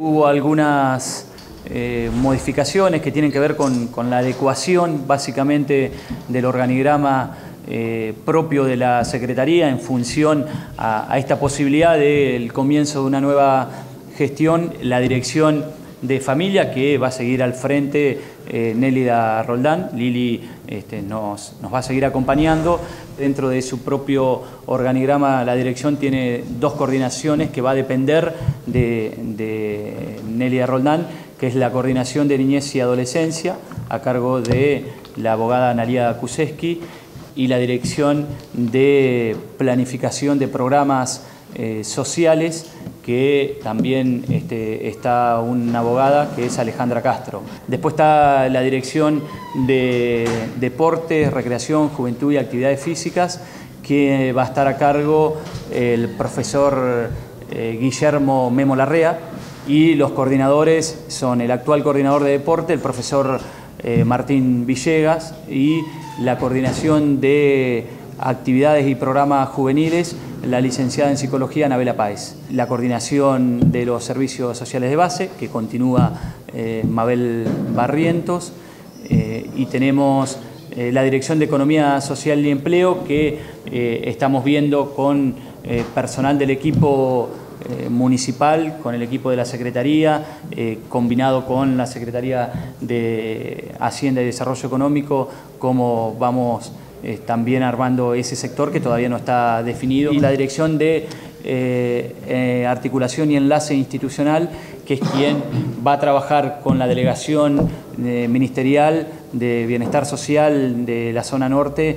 Hubo algunas eh, modificaciones que tienen que ver con, la adecuación básicamente del organigrama eh, propio de la Secretaría en función a, esta posibilidad del comienzo de una nueva gestión, la dirección de familia que va a seguir al frente eh, Nélida Roldán. Lili este, nos, va a seguir acompañando. Dentro de su propio organigrama la dirección tiene dos coordinaciones que va a depender de, de Nélida Roldán, que es la coordinación de niñez y adolescencia a cargo de la abogada Analia Kuseski y la dirección de planificación de programas eh, sociales que también este, está una abogada que es Alejandra Castro. Después está la dirección de deportes, recreación, juventud y actividades físicas que va a estar a cargo el profesor eh, Guillermo Memo Larrea y los coordinadores son el actual coordinador de deporte, el profesor eh, Martín Villegas y la coordinación de actividades y programas juveniles, la licenciada en psicología Anabela Páez. La coordinación de los servicios sociales de base, que continúa eh, Mabel Barrientos, eh, y tenemos eh, la Dirección de Economía Social y Empleo, que estamos viendo con personal del equipo municipal, con el equipo de la Secretaría, combinado con la Secretaría de Hacienda y Desarrollo Económico, cómo vamos eh, también armando ese sector que todavía no está definido. Y la dirección de eh, eh, articulación y enlace institucional, que es quien va a trabajar con la delegación ministerial de bienestar social de la zona norte,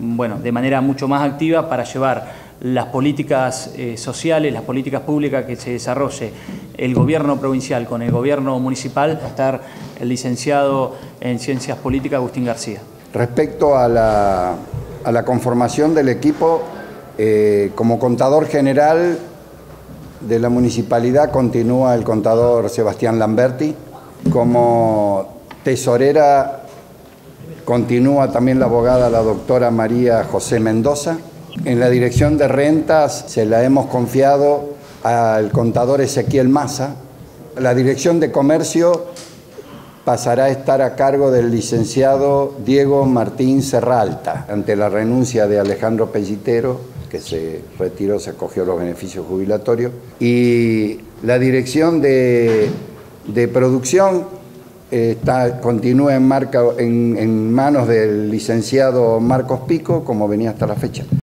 bueno, de manera mucho más activa para llevar las políticas sociales, las políticas públicas que se desarrolle el gobierno provincial con el gobierno municipal, va a estar el licenciado en Ciencias Políticas Agustín García. Respecto a la, conformación del equipo, eh, como contador general de la municipalidad continúa el contador Sebastián Lamberti. Como tesorera continúa también la abogada la doctora María José Mendoza. En la dirección de rentas se la hemos confiado al contador Ezequiel Maza. La dirección de comercio pasará a estar a cargo del licenciado Diego Martín Serralta, ante la renuncia de Alejandro Pellitero, que se retiró, se acogió los beneficios jubilatorios, y la dirección de, producción eh, está, continúa en, manos del licenciado Marcos Pico, como venía hasta la fecha.